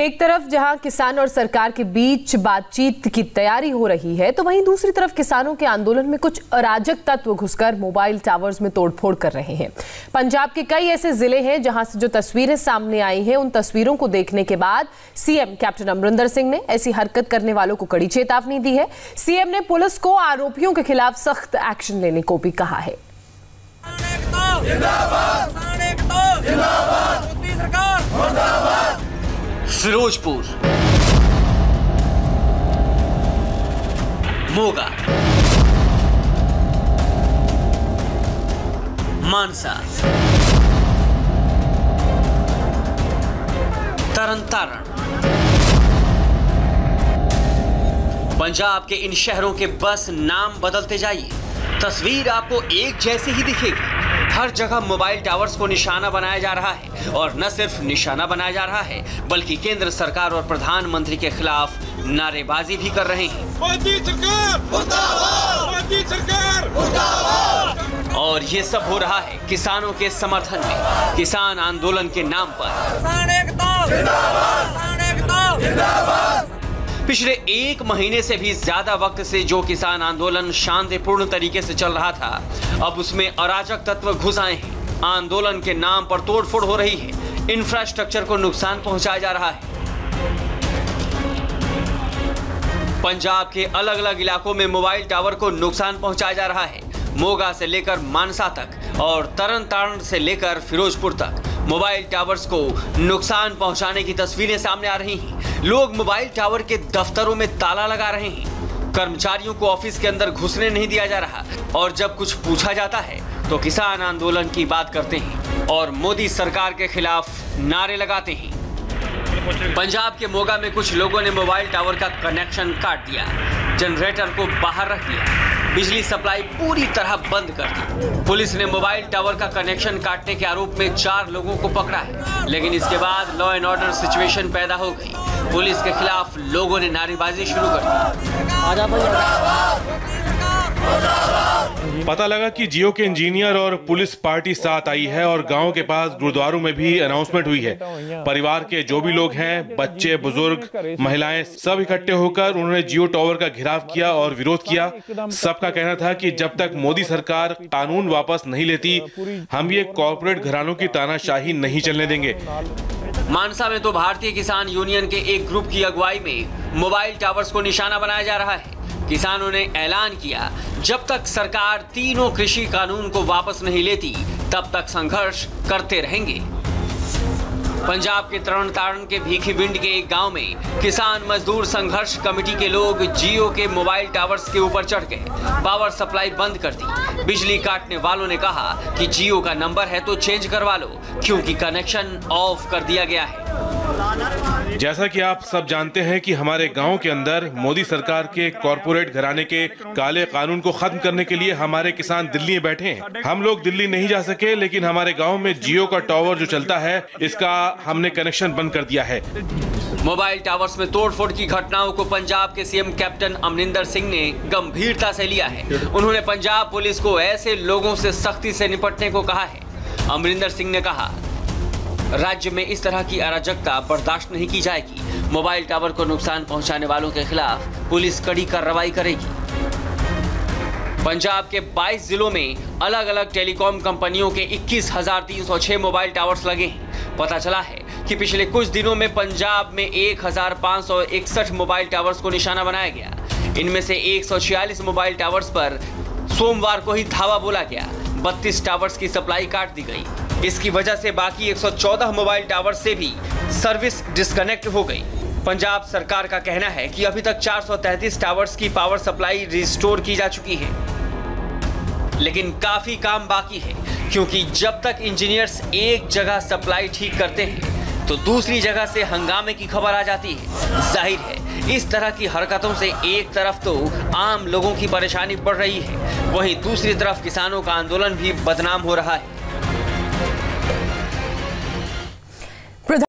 एक तरफ़ जहाँ किसान और सरकार के बीच बातचीत की तैयारी हो रही है तो वहीं दूसरी तरफ़ किसानों के आंदोलन में कुछ अराजक तत्व घुसकर मोबाइल टावर्स में तोड़फोड़ कर रहे हैं। पंजाब के कई ऐसे ज़िले हैं जहाँ से जो तस्वीरें सामने आई हैं, उन तस्वीरों को देखने के बाद सीएम कैप्टन अमरिंदर सिंह ने ऐसी हरकत करने वालों को कड़ी चेतावनी दी है। सीएम ने पुलिस को आरोपियों के खिलाफ सख्त एक्शन लेने को भी कहा है। फिरोजपुर मोगा मानसा तरन तारण पंजाब के इन शहरों के बस नाम बदलते जाइए। तस्वीर आपको एक जैसी ही दिखेगी। हर जगह मोबाइल टावर्स को निशाना बनाया जा रहा है और न सिर्फ़ निशाना बनाया जा रहा है बल्कि केंद्र सरकार और प्रधानमंत्री के खिलाफ नारेबाजी भी कर रहे हैं। मोदी सरकार! मोदी सरकार! और ये सब हो रहा है किसानों के समर्थन में। किसान आंदोलन के नाम पर। पिछले एक महीने से भी ज़्यादा वक्त से जो किसान आंदोलन शांतिपूर्ण तरीके से चल रहा था, अब उसमें अराजक तत्व घुस आए हैं। आंदोलन के नाम पर तोड़फोड़ हो रही है। इंफ्रास्ट्रक्चर को नुकसान पहुँचाया जा रहा है। पंजाब के अलग अलग इलाकों में मोबाइल टावर को नुकसान पहुँचाया जा रहा है। मोगा से लेकर मानसा तक और तरन तारण से लेकर फिरोजपुर तक। मोबाइल टावर्स को नुकसान पहुँचाने की तस्वीरें सामने आ रही हैं। लोग मोबाइल टावर के दफ्तरों में ताला लगा रहे हैं। कर्मचारियों को ऑफ़िस के अंदर घुसने नहीं दिया जा रहा। और जब कुछ पूछा जाता है तो किसान आंदोलन की बात करते हैं और मोदी सरकार के खिलाफ नारे लगाते हैं। पंजाब के मोगा में कुछ लोगों ने मोबाइल टावर का कनेक्शन काट दिया। जनरेटर को बाहर रख दिया। बिजली सप्लाई पूरी तरह बंद कर दी। पुलिस ने मोबाइल टावर का कनेक्शन काटने के आरोप में चार लोगों को पकड़ा है, लेकिन इसके बाद लॉ एंड ऑर्डर सिचुएशन पैदा हो गई। पुलिस के खिलाफ लोगों ने नारेबाजी शुरू कर दी। पता लगा कि जियो के इंजीनियर और पुलिस पार्टी साथ आई है और गाँव के पास गुरुद्वारों में भी अनाउंसमेंट हुई है। परिवार के जो भी लोग हैं, बच्चे, बुज़ुर्ग, महिलाएँ, सब इकट्ठे होकर उन्होंने जियो टावर का घिराव किया और विरोध किया। सबका कहना था कि जब तक मोदी सरकार कानून वापस नहीं लेती, हम ये कॉरपोरेट घरानों की तानाशाही नहीं चलने देंगे। मानसा में तो भारतीय किसान यूनियन के एक ग्रुप की अगुवाई में मोबाइल टावर्स को निशाना बनाया जा रहा है। किसानों ने ऐलान किया, जब तक सरकार तीनों कृषि कानून को वापस नहीं लेती, तब तक संघर्ष करते रहेंगे। पंजाब के तरण तारण के भीखी विंड के एक गाँव में किसान मजदूर संघर्ष कमेटी के लोग जियो के मोबाइल टावर्स के ऊपर चढ़ गए। पावर सप्लाई बंद कर दी। बिजली काटने वालों ने कहा कि जियो का नंबर है तो चेंज करवा लो, क्योंकि कनेक्शन ऑफ़ कर दिया गया है। जैसा कि आप सब जानते हैं कि हमारे गाँव के अंदर मोदी सरकार के कॉरपोरेट घराने के काले कानून को खत्म करने के लिए हमारे किसान दिल्ली में बैठे हैं। हम लोग दिल्ली नहीं जा सके, लेकिन हमारे गाँव में जियो का टावर जो चलता है, इसका हमने कनेक्शन बंद कर दिया है। मोबाइल टावर्स में तोड़फोड़ की घटनाओं को पंजाब के सीएम कैप्टन अमरिंदर सिंह ने गंभीरता से लिया है। उन्होंने पंजाब पुलिस को ऐसे लोगों से सख्ती से निपटने को कहा है। अमरिंदर सिंह ने कहा राज्य में इस तरह की अराजकता बर्दाश्त नहीं की जाएगी। मोबाइल टावर को नुकसान पहुँचाने वालों के खिलाफ पुलिस कड़ी कार्रवाई करेगी। पंजाब के 22 जिलों में अलग अलग टेलीकॉम कंपनियों के 21,306 मोबाइल टावर्स लगे हैं। पता चला है कि पिछले कुछ दिनों में पंजाब में 1,561 मोबाइल टावर्स को निशाना बनाया गया। इनमें से 146 मोबाइल टावर्स पर सोमवार को ही धावा बोला गया। 32 टावर्स की सप्लाई काट दी गई। इसकी वजह से बाकी 114 मोबाइल टावर से भी सर्विस डिस्कनेक्ट हो गई। पंजाब सरकार का कहना है कि अभी तक 433 टावर्स की पावर सप्लाई रिस्टोर की जा चुकी है। लेकिन काफ़ी काम बाकी है, क्योंकि जब तक इंजीनियर्स एक जगह सप्लाई ठीक करते हैं तो दूसरी जगह से हंगामे की खबर आ जाती है। ज़ाहिर है, इस तरह की हरकतों से एक तरफ़ तो आम लोगों की परेशानी बढ़ रही है, वहीं दूसरी तरफ़ किसानों का आंदोलन भी बदनाम हो रहा है।